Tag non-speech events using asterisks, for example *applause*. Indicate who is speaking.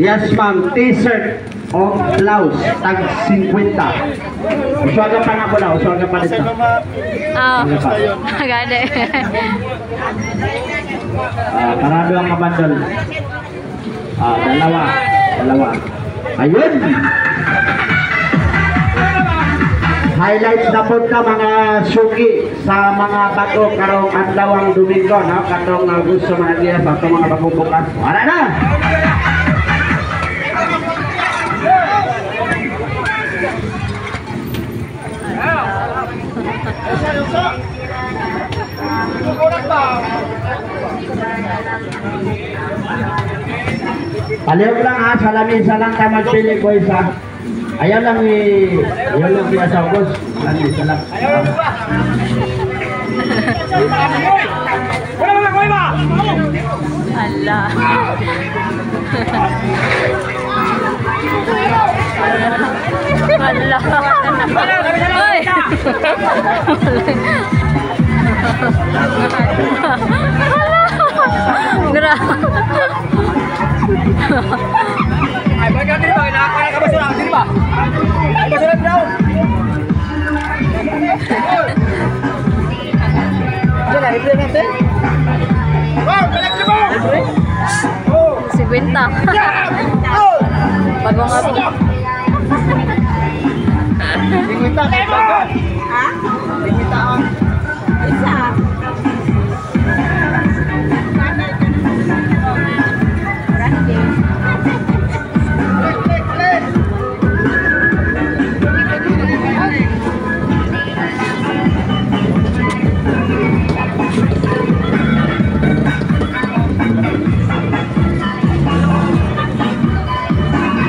Speaker 1: Yes, ma'am. T-shirt o blouse. Tag 50. Uswaga pa na ko na. Uswaga pa dito.
Speaker 2: Oh.
Speaker 1: Ano pa?
Speaker 2: Gade.
Speaker 1: Ah, karado ang kabandol. Ah, dalawa. Dalawa. Ayun! Highlights na po ka mga sugi sa mga bago karong adlawang Domingo no katong uh, gusto mga diya sa mga bagong bukas. Wala na. Palihog lang ha, sa lamisa lang ka magpili ko isa. Ayaw lang ni Ayaw lang niya sa bus. Lamisa lang.
Speaker 2: Ala. Ala. Hoy. *laughs*
Speaker 3: Ay, balik ka dito ba? Nakakala ka ba sila? Dito ba? Ay, ba daw? Diyan na, replay natin. Wow, balik ka mo! Oh!
Speaker 2: Si Gwenta.
Speaker 3: Oh!
Speaker 2: Bagong.
Speaker 3: Lingwita, kay Bago. Ha?